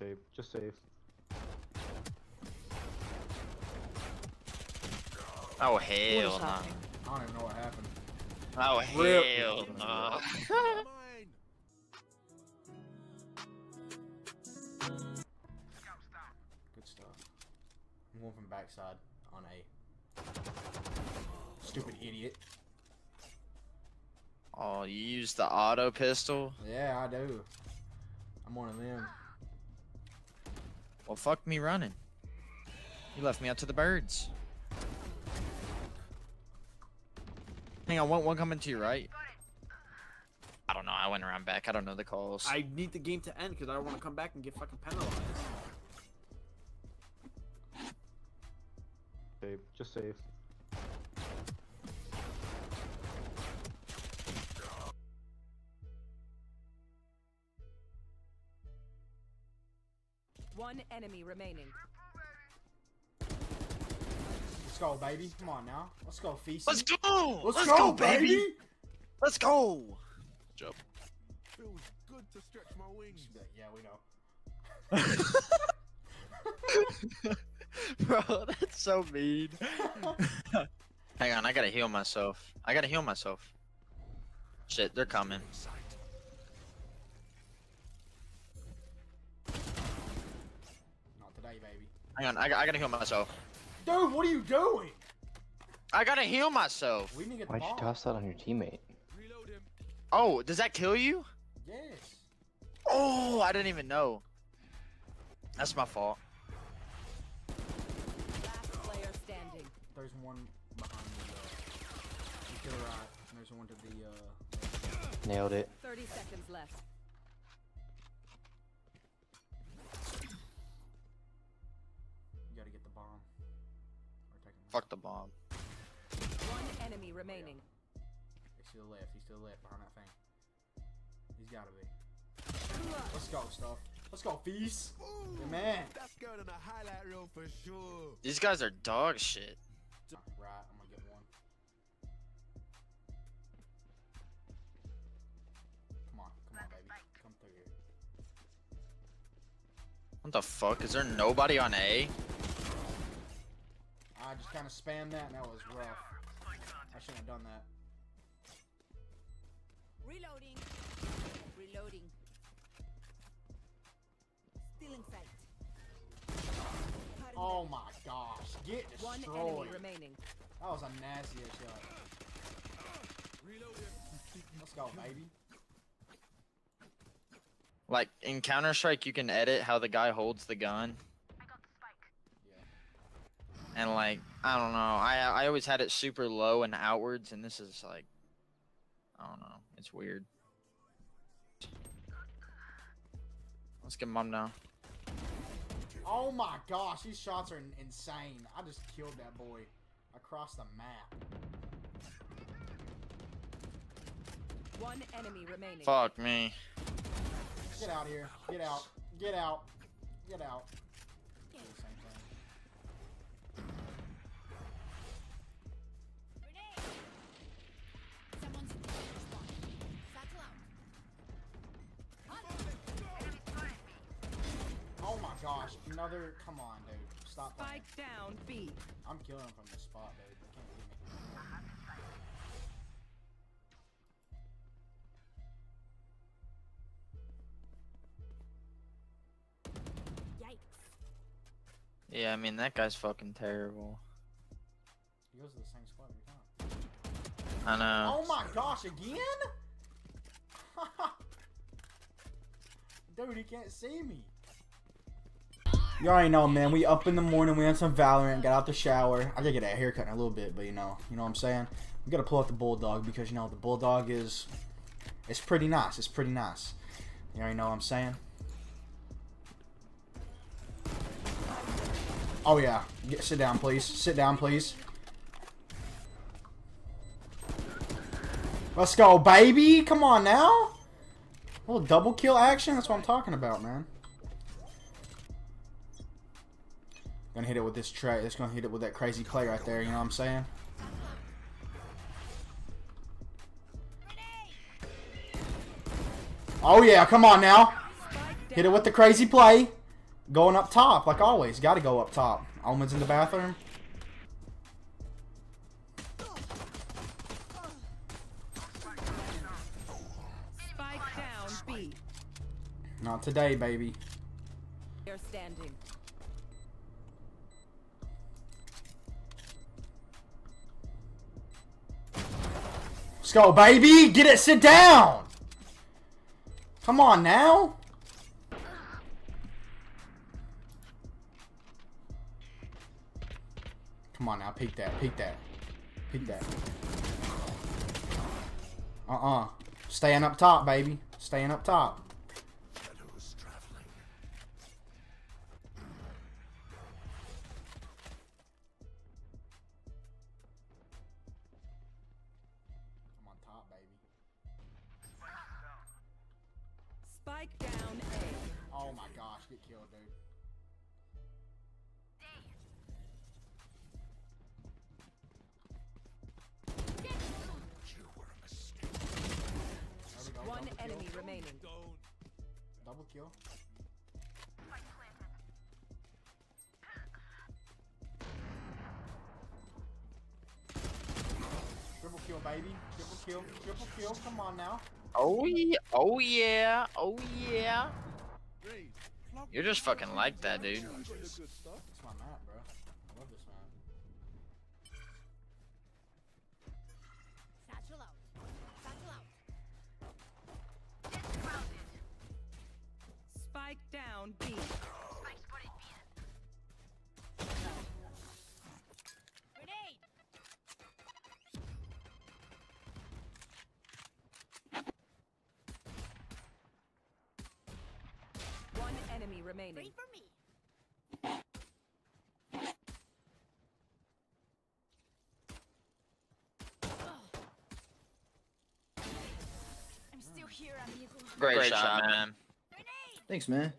Save. Just save. Oh hell is no. happening? I don't even know what happened. Oh Rip. hell no. Good stuff. I'm from backside on A. Stupid idiot. Oh, you used the auto pistol? Yeah, I do. I'm one of them. Well, fuck me running. You left me out to the birds. Hang on, one, one coming to your right. I don't know. I went around back. I don't know the calls. I need the game to end because I don't want to come back and get fucking penalized. Save. Just save. One enemy remaining. Let's go, baby. Come on now. Let's go, Feast. Let's go! Let's, Let's go, go, baby. baby! Let's go! Feels good to stretch my wings. Yeah, we know. Bro, that's so mean. Hang on, I gotta heal myself. I gotta heal myself. Shit, they're coming. Hang on, I, I gotta heal myself. Dude, what are you doing? I gotta heal myself. We need to get Why'd you toss that on your teammate? Reload him. Oh, does that kill you? Yes. Oh, I didn't even know. That's my fault. Last player standing. There's one behind the, uh, to the right. And there's one to the, uh, Nailed it. 30 seconds left. Fuck the bomb. One enemy remaining. He's to the left. He's to the left behind that thing. He's gotta be. Let's go, stuff. Let's go, Feast. Ooh, Yeah, man. That's going on a highlight reel for sure. These guys are dog shit. Right, I'm gonna get one. Come on, come on, baby. Come through here. What the fuck? Is there nobody on A? I just kind of spammed that, and that was rough. I shouldn't have done that. Reloading. Reloading. Still in sight. Oh my gosh, get One destroyed. enemy remaining. That was a nasty ass shot. Reload. Let's go, baby. Like in Counter Strike, you can edit how the guy holds the gun. Yeah. And like, I don't know. I I always had it super low and outwards, and this is like, I don't know. It's weird. Let's get mom now. Oh my gosh, these shots are insane. I just killed that boy across the map. One enemy remaining. Fuck me. Get out of here. Get out. Get out. Get out. Another. Come on, dude. Stop playing. Spike down B. I'm killing him from the spot, dude. They can't get me. Yikes. Yeah, I mean that guy's fucking terrible. He goes to the same spot every time. I know. Oh my gosh, again? Dude, he can't see me. You already know, man. We up in the morning. We had some Valorant. Got out the shower. I gotta get a haircut in a little bit, but you know, you know what I'm saying. We gotta pull out the bulldog because you know the bulldog is, it's pretty nice. It's pretty nice. You already know what I'm saying. Oh yeah, Get, sit down, please. Sit down, please. Let's go, baby. Come on now. A little double kill action. That's what I'm talking about, man. Gonna hit it with this tray. It's gonna hit it with that crazy play right there. You know what I'm saying? Oh yeah, come on now. Hit it with the crazy play. Going up top, like always. Got to go up top. Omen's in the bathroom. Spike down B. Not today, baby. They're standing. Let's go, baby. Get it. Sit down. Come on now. Come on now. Peek that. Peek that. Peek that. Uh-uh. Staying up top, baby. Staying up top. Spike down A. Oh my gosh. Get killed, dude. You were a mistake. There we go. One enemy kill. remaining. Don't. Double kill. Triple kill, baby. Triple kill. Triple kill. Come on now. Oh yeah. Oh yeah. Oh yeah. You're just fucking like that, dude. the good stuff. Remaining. Great, shot, man. Thanks, man.